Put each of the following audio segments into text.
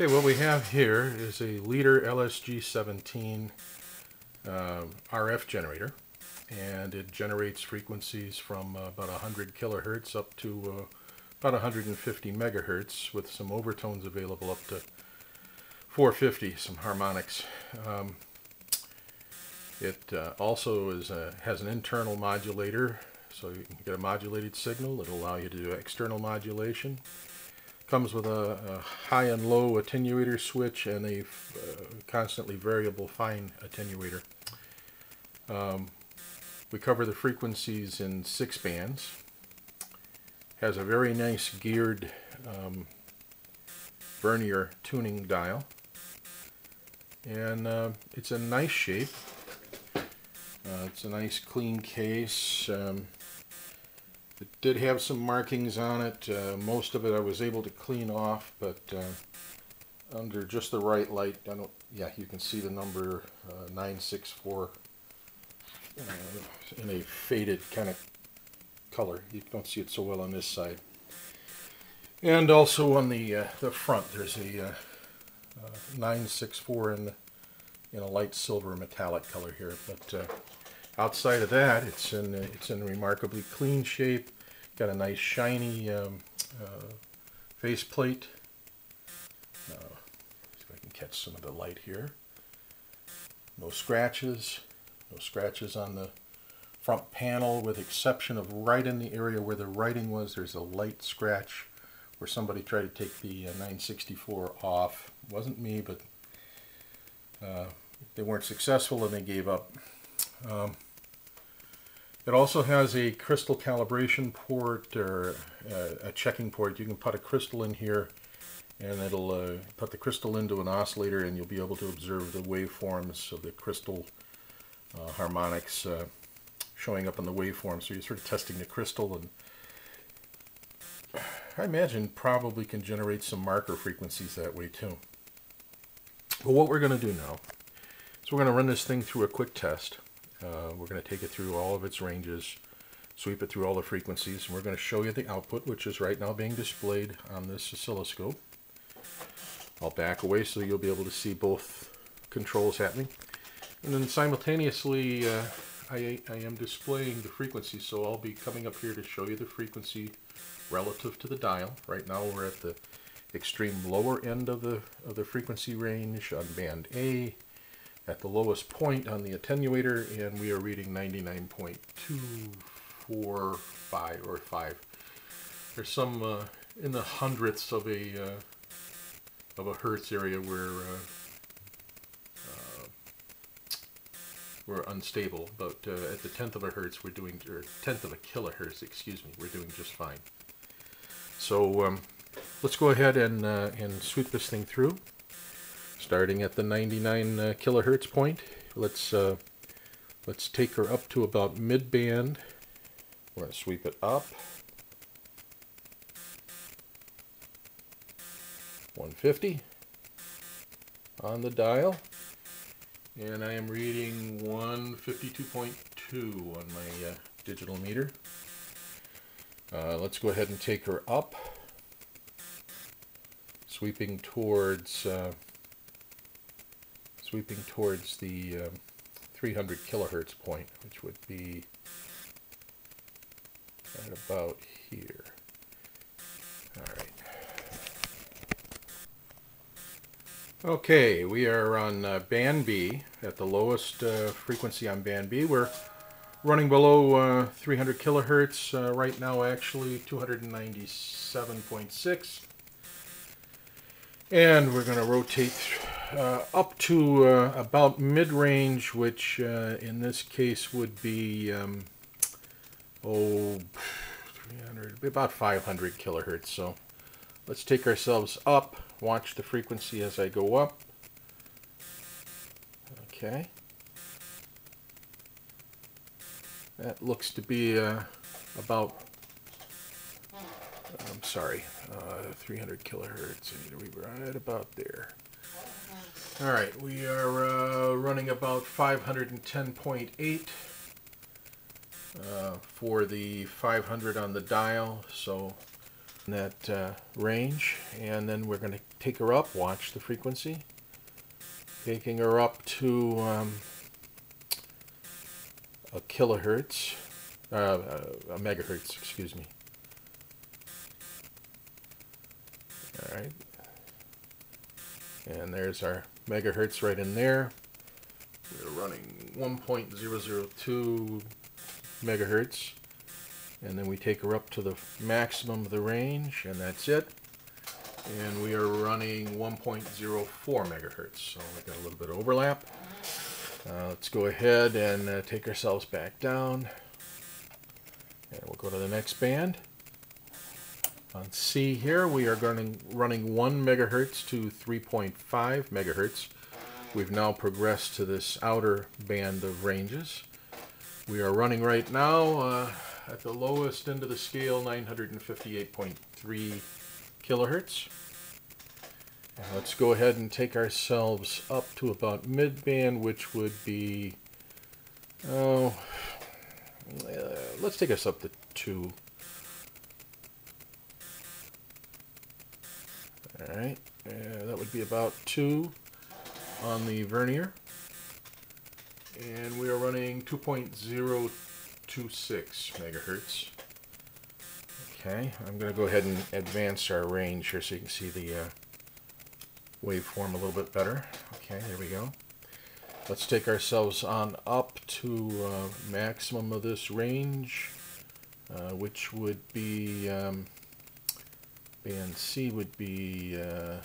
Okay, what we have here is a Leader LSG17 uh, RF generator and it generates frequencies from uh, about 100 kilohertz up to uh, about 150 megahertz with some overtones available up to 450, some harmonics. Um, it uh, also is a, has an internal modulator, so you can get a modulated signal. It'll allow you to do external modulation. Comes with a, a high and low attenuator switch and a uh, constantly variable fine attenuator. Um, we cover the frequencies in six bands. Has a very nice geared um, vernier tuning dial. And uh, it's a nice shape. Uh, it's a nice clean case. Um, it did have some markings on it. Uh, most of it I was able to clean off, but uh, under just the right light, I don't. Yeah, you can see the number uh, 964 uh, in a faded kind of color. You don't see it so well on this side. And also on the uh, the front, there's a 964 in in a light silver metallic color here, but Outside of that, it's in it's in remarkably clean shape. Got a nice shiny um, uh, faceplate. Uh, see if I can catch some of the light here. No scratches. No scratches on the front panel with exception of right in the area where the writing was. There's a light scratch where somebody tried to take the uh, 964 off. It wasn't me, but uh, they weren't successful and they gave up. Um, it also has a crystal calibration port or uh, a checking port. You can put a crystal in here and it'll uh, put the crystal into an oscillator and you'll be able to observe the waveforms of the crystal uh, harmonics uh, showing up in the waveform. So you're sort of testing the crystal and I imagine probably can generate some marker frequencies that way too. But what we're going to do now is we're going to run this thing through a quick test. Uh, we're going to take it through all of its ranges, sweep it through all the frequencies, and we're going to show you the output, which is right now being displayed on this oscilloscope. I'll back away so you'll be able to see both controls happening. And then simultaneously, uh, I, I am displaying the frequency, so I'll be coming up here to show you the frequency relative to the dial. Right now we're at the extreme lower end of the, of the frequency range on band A at the lowest point on the attenuator and we are reading 99.245 or 5. There's some uh, in the hundredths of a uh, of a hertz area where uh, uh we're unstable, but uh, at the tenth of a hertz we're doing, or tenth of a kilohertz, excuse me, we're doing just fine. So um, let's go ahead and uh, and sweep this thing through starting at the 99 uh, kilohertz point. Let's uh, let's take her up to about mid band. We're going to sweep it up. 150 on the dial. And I am reading 152.2 on my uh, digital meter. Uh, let's go ahead and take her up, sweeping towards uh, sweeping towards the um, 300 kilohertz point, which would be at about here. All right. Okay, we are on uh, band B at the lowest uh, frequency on band B. We're running below uh, 300 kilohertz uh, right now, actually 297.6. And we're going to rotate uh, up to uh, about mid-range, which uh, in this case would be, um, oh, 300, about 500 kilohertz. So let's take ourselves up, watch the frequency as I go up. Okay. That looks to be uh, about, I'm sorry, uh, 300 kilohertz. Need to be right about there. All right, we are uh, running about 510.8 uh, for the 500 on the dial. So in that uh, range. And then we're going to take her up, watch the frequency. Taking her up to um, a kilohertz, uh, a megahertz, excuse me. All right. And there's our megahertz right in there. We're running 1.002 megahertz. And then we take her up to the maximum of the range, and that's it. And we are running 1.04 megahertz. So we got a little bit of overlap. Uh, let's go ahead and uh, take ourselves back down. And we'll go to the next band. On C here, we are going running 1 megahertz to 3.5 megahertz. We've now progressed to this outer band of ranges. We are running right now uh, at the lowest end of the scale, 958.3 kilohertz. And let's go ahead and take ourselves up to about mid-band, which would be, oh, uh, let's take us up to 2. Alright, uh, that would be about 2 on the vernier. And we are running 2.026 megahertz. Okay, I'm going to go ahead and advance our range here so you can see the uh, waveform a little bit better. Okay, there we go. Let's take ourselves on up to uh, maximum of this range, uh, which would be, um, band C would be, uh,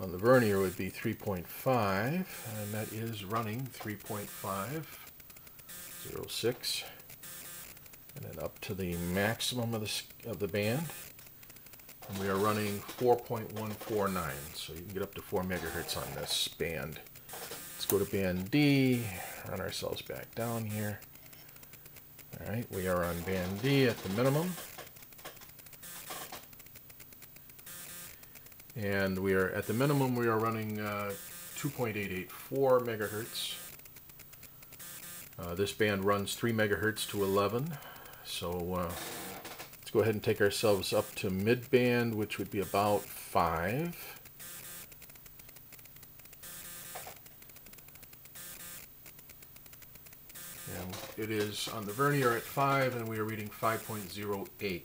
on the vernier would be 3.5, and that is running 3.506, and then up to the maximum of the, of the band. And we are running 4.149, so you can get up to 4 megahertz on this band. Let's go to band D, run ourselves back down here. All right, we are on band D at the minimum. And we are at the minimum, we are running uh, 2.884 megahertz. Uh, this band runs 3 megahertz to 11. So uh, let's go ahead and take ourselves up to mid band, which would be about 5. And it is on the vernier at 5, and we are reading 5.08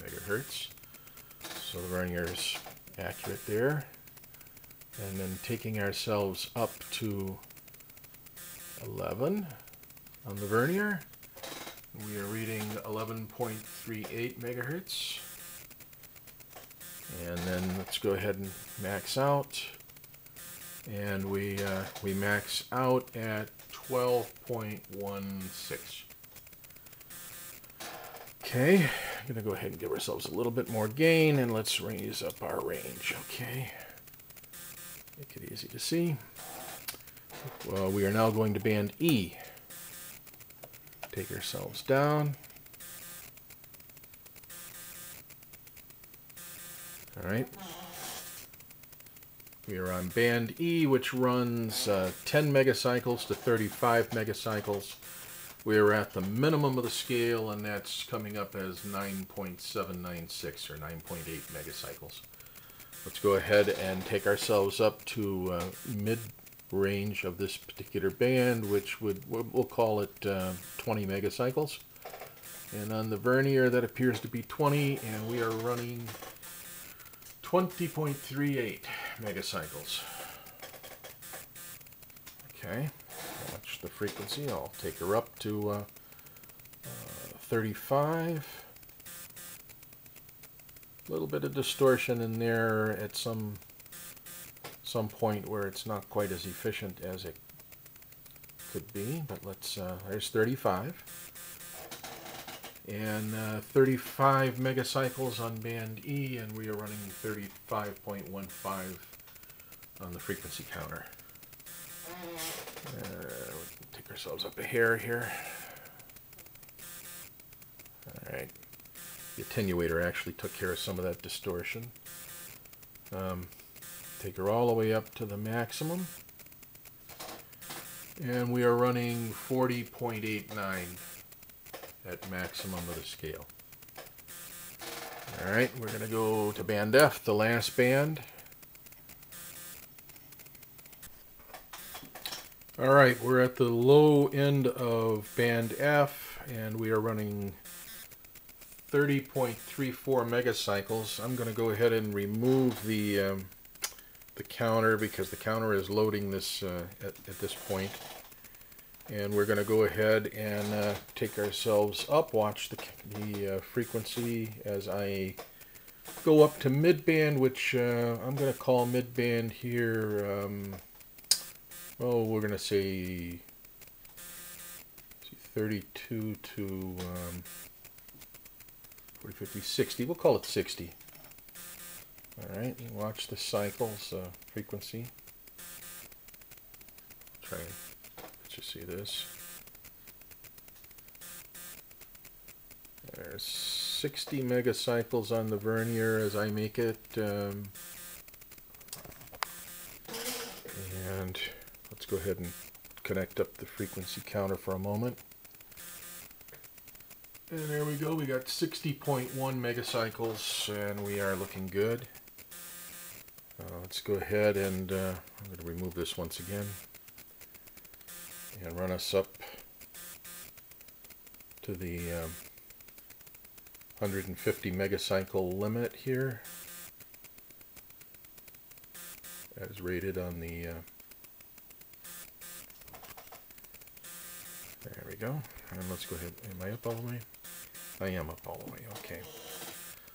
megahertz. So the vernier is accurate there. And then taking ourselves up to 11 on the vernier. We are reading 11.38 megahertz. And then let's go ahead and max out. And we, uh, we max out at 12.16. Okay, I'm to go ahead and give ourselves a little bit more gain and let's raise up our range, okay? Make it easy to see. Well, we are now going to band E. Take ourselves down. All right. We are on band E, which runs uh, 10 megacycles to 35 megacycles. We are at the minimum of the scale, and that's coming up as 9.796 or 9.8 megacycles. Let's go ahead and take ourselves up to uh, mid-range of this particular band, which would we'll call it uh, 20 megacycles. And on the vernier, that appears to be 20, and we are running 20.38 megacycles. Okay watch the frequency. I'll take her up to uh, uh, 35. A little bit of distortion in there at some some point where it's not quite as efficient as it could be, but let's, uh, there's 35. And uh, 35 megacycles on band E, and we are running 35.15 on the frequency counter. Uh, take ourselves up a hair here. Alright. The attenuator actually took care of some of that distortion. Um, take her all the way up to the maximum. And we are running 40.89 at maximum of the scale. All right, we're going to go to band F, the last band. All right, we're at the low end of band F, and we are running 30.34 megacycles. I'm going to go ahead and remove the um, the counter because the counter is loading this uh, at, at, this point. And we're going to go ahead and uh, take ourselves up, watch the, the uh, frequency as I go up to midband, which uh, I'm going to call midband here, um, oh, we're going to say 32 to um, 40, 50, 60. We'll call it 60. All right, watch the cycles uh, frequency. Try you see this. There's 60 megacycles on the vernier as I make it. Um, and let's go ahead and connect up the frequency counter for a moment. And there we go, we got 60.1 megacycles and we are looking good. Uh, let's go ahead and uh, I'm going to remove this once again and run us up to the um, 150 megacycle limit here as rated on the uh, there we go and let's go ahead am I up all the way I am up all the way okay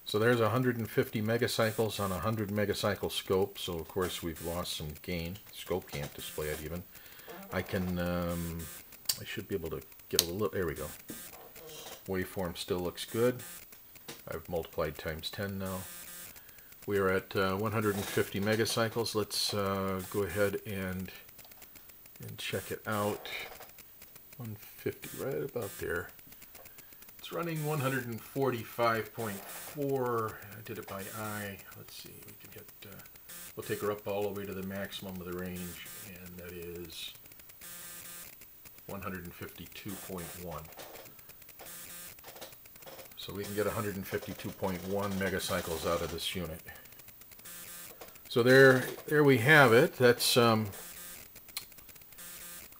so there's 150 megacycles on a 100 megacycle scope, so of course we've lost some gain. Scope can't display it even. I can, um, I should be able to get a little, there we go. Waveform still looks good. I've multiplied times 10 now. We are at uh, 150 megacycles. Let's uh, go ahead and, and check it out. 150, right about there It's running 145.4. I did it by eye. Let's see. We can get. Uh, we'll take her up all the way to the maximum of the range, and that is 152.1. So we can get 152.1 megacycles out of this unit. So there, there we have it. That's um,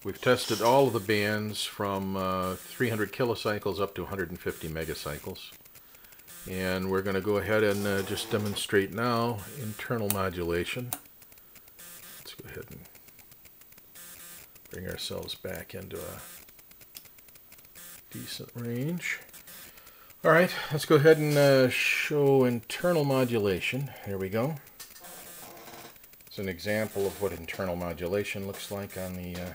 We've tested all of the bands from uh, 300 kilocycles up to 150 megacycles. And we're going to go ahead and uh, just demonstrate now internal modulation. Let's go ahead and bring ourselves back into a decent range. All right, let's go ahead and uh, show internal modulation. Here we go. It's an example of what internal modulation looks like on the uh,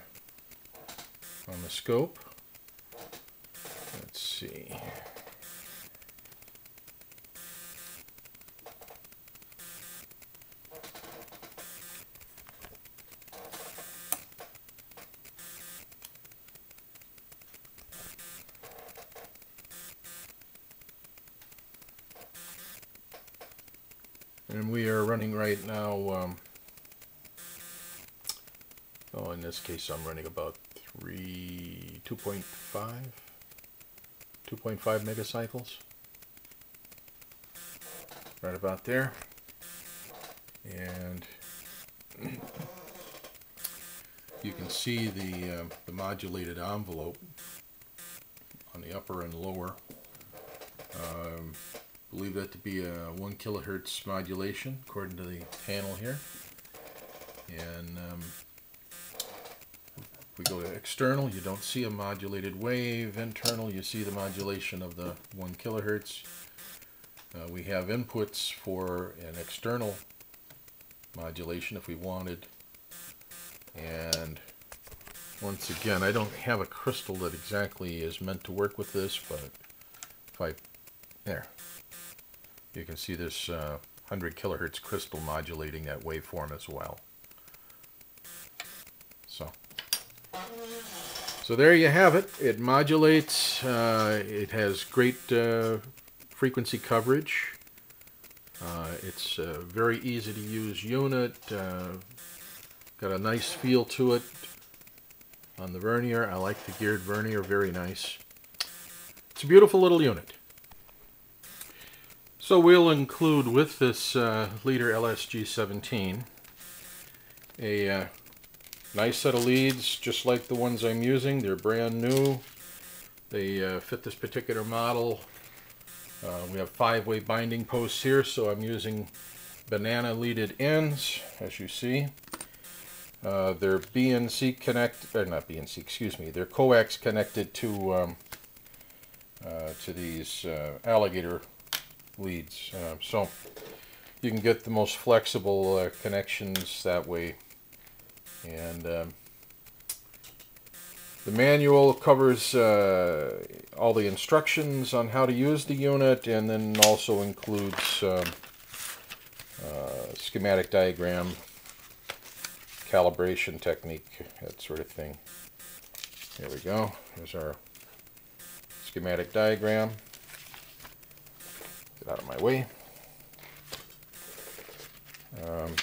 on the scope. Let's see. And we are running right now, um, oh, in this case I'm running about three, 2.5, 2.5 megacycles. Right about there. And you can see the, uh, the modulated envelope on the upper and lower. Believe that to be a 1 kilohertz modulation according to the panel here. And um, we go to external, you don't see a modulated wave. Internal, you see the modulation of the 1 kilohertz. Uh, we have inputs for an external modulation if we wanted. And once again, I don't have a crystal that exactly is meant to work with this, but if I, there, you can see this uh, 100 kilohertz crystal modulating that waveform as well. So. So there you have it. It modulates. Uh, it has great uh, frequency coverage. Uh, it's a very easy to use unit. Uh, got a nice feel to it on the vernier. I like the geared vernier. Very nice. It's a beautiful little unit. So we'll include with this uh, Leader LSG-17 a uh, nice set of leads just like the ones I'm using. They're brand new. They uh, fit this particular model. Uh, we have five-way binding posts here, so I'm using banana leaded ends, as you see. Uh, they're BNC connect, or not BNC, excuse me, they're coax connected to um, uh, to these uh, alligator leads. Uh, so you can get the most flexible uh, connections that way. And um, the manual covers uh, all the instructions on how to use the unit and then also includes um, uh, schematic diagram, calibration technique, that sort of thing. There we go. Here's our schematic diagram. Get out of my way. Um,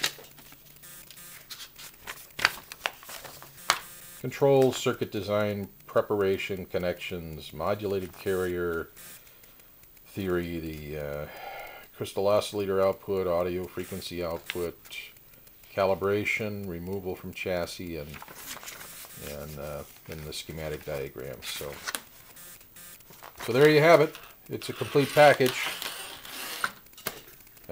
controls, circuit design, preparation, connections, modulated carrier theory, the uh, crystal oscillator output, audio frequency output, calibration, removal from chassis, and and uh, then the schematic diagram. So, so there you have it. It's a complete package.